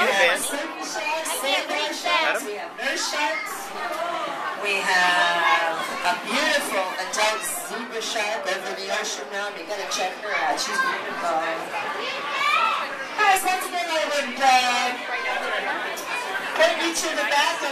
Univest. We have a beautiful adult zebra shark over the ocean now. You gotta check her out. She's beautiful. Alright, so once again, I would uh, bring me to the bathroom.